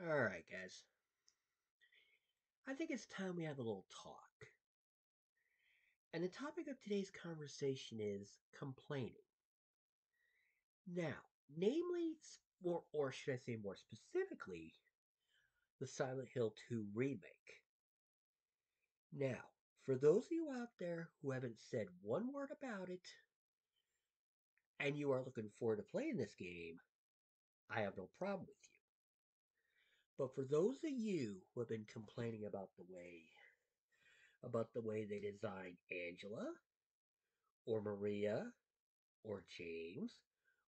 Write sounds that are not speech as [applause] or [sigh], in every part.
All right, guys. I think it's time we have a little talk. And the topic of today's conversation is complaining. Now, namely, or, or should I say more specifically, the Silent Hill 2 remake. Now, for those of you out there who haven't said one word about it, and you are looking forward to playing this game, I have no problem with you. But for those of you who have been complaining about the way about the way they designed Angela or Maria or James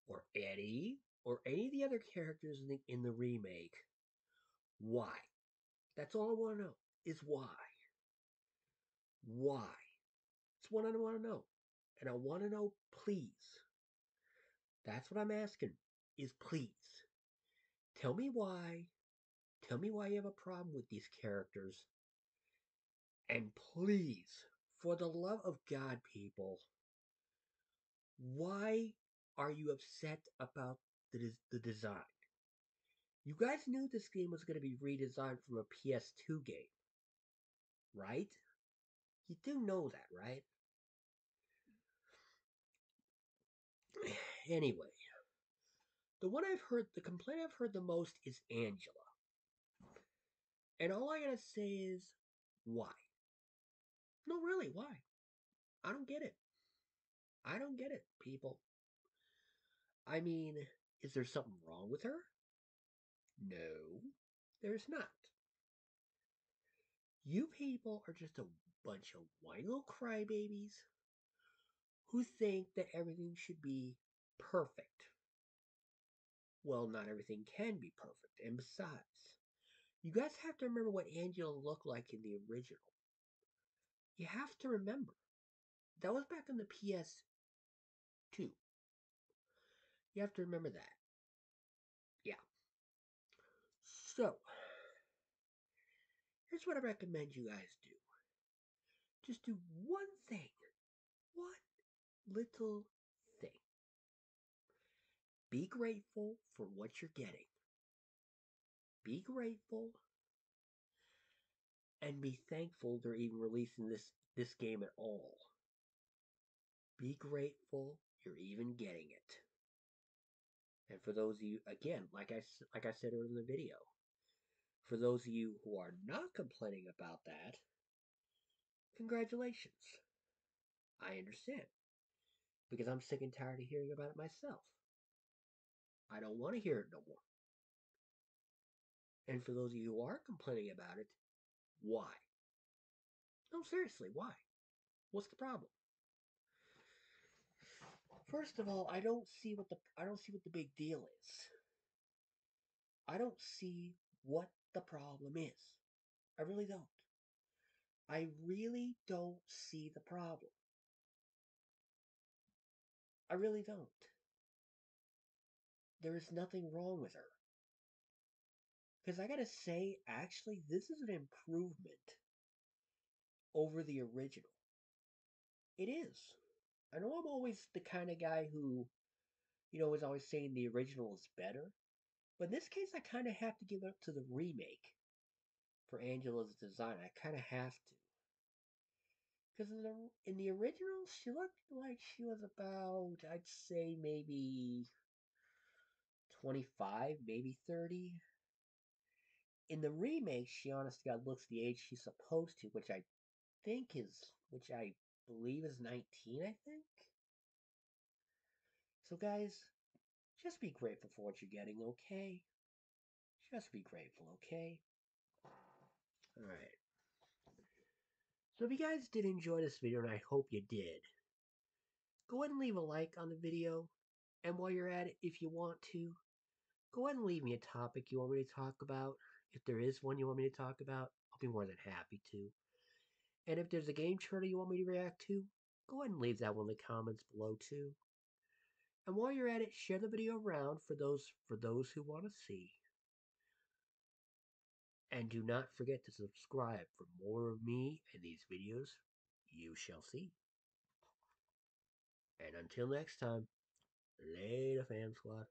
or Eddie or any of the other characters in the, in the remake, why? That's all I want to know is why. Why? That's what I want to know. And I want to know, please. That's what I'm asking, is please. Tell me why. Tell me why you have a problem with these characters. And please, for the love of God, people, why are you upset about the, the design? You guys knew this game was going to be redesigned from a PS2 game, right? You do know that, right? [sighs] Anyway, the one I've heard, the complaint I've heard the most is Angela. And all I gotta say is, why? No, really, why? I don't get it. I don't get it, people. I mean, is there something wrong with her? No, there's not. You people are just a bunch of whiny little crybabies who think that everything should be perfect. Well, not everything can be perfect. And besides, you guys have to remember what Angela looked like in the original. You have to remember. That was back on the PS2. You have to remember that. Yeah. So, here's what I recommend you guys do. Just do one thing. One little thing. Be grateful for what you're getting. Be grateful and be thankful they're even releasing this this game at all. Be grateful you're even getting it. And for those of you, again, like I like I said earlier in the video, for those of you who are not complaining about that, congratulations. I understand because I'm sick and tired of hearing about it myself. I don't want to hear it no more. And for those of you who are complaining about it, why? No, seriously, why? What's the problem? First of all, I don't see what the I don't see what the big deal is. I don't see what the problem is. I really don't. I really don't see the problem. I really don't. There is nothing wrong with her. Because I gotta say, actually, this is an improvement over the original. It is. I know I'm always the kind of guy who, you know, is always saying the original is better. But in this case, I kind of have to give it up to the remake for Angela's design. I kind of have to. Because in the, in the original, she looked like she was about, I'd say maybe 25, maybe 30. In the remake, she honestly God looks the age she's supposed to, which I think is, which I believe is 19, I think. So, guys, just be grateful for what you're getting, okay? Just be grateful, okay? Alright. So if you guys did enjoy this video, and I hope you did, go ahead and leave a like on the video. And while you're at it, if you want to, go ahead and leave me a topic you want me to talk about. If there is one you want me to talk about, I'll be more than happy to. And if there's a game trailer you want me to react to, go ahead and leave that one in the comments below too. And while you're at it, share the video around for those for those who want to see. And do not forget to subscribe for more of me and these videos you shall see. And until next time, later fam squad.